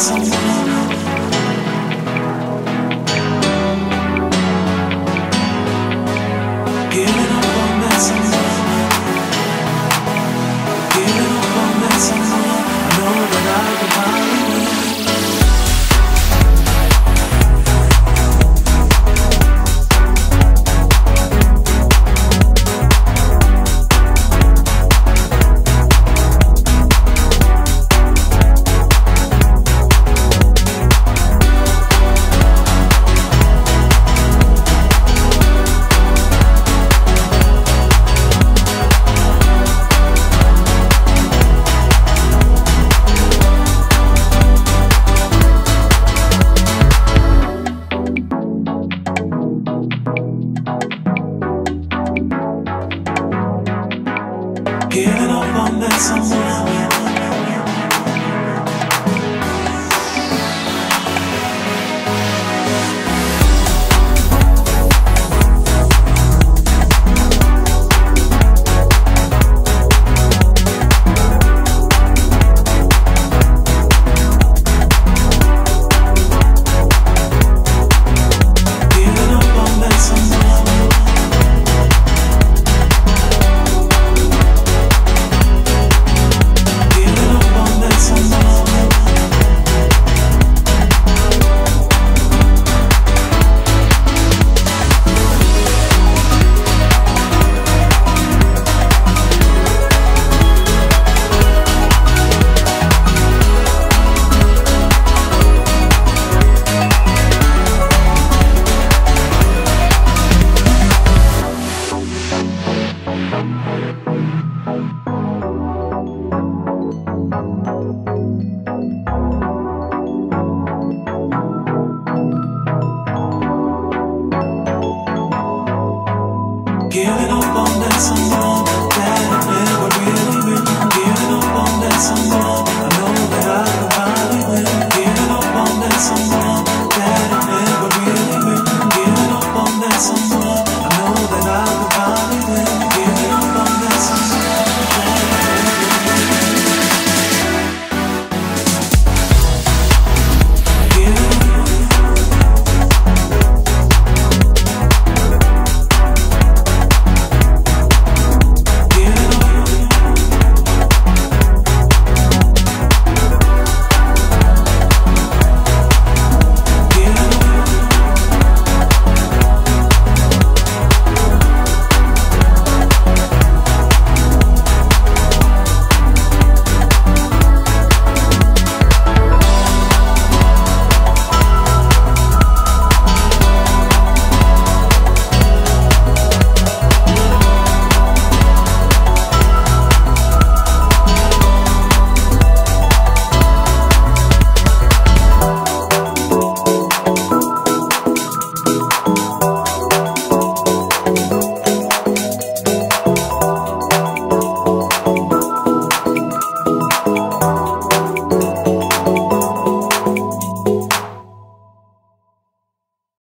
Yes.